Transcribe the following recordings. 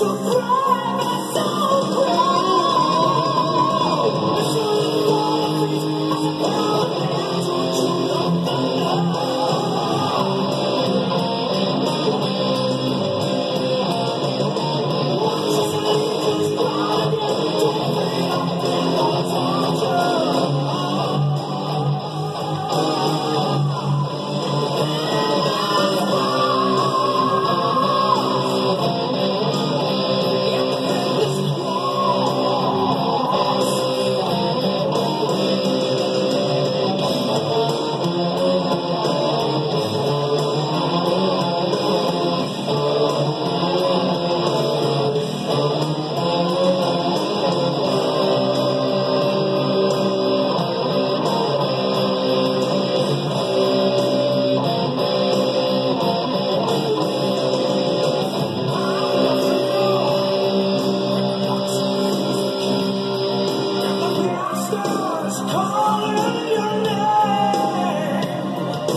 Surprise!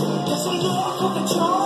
Guess I never control.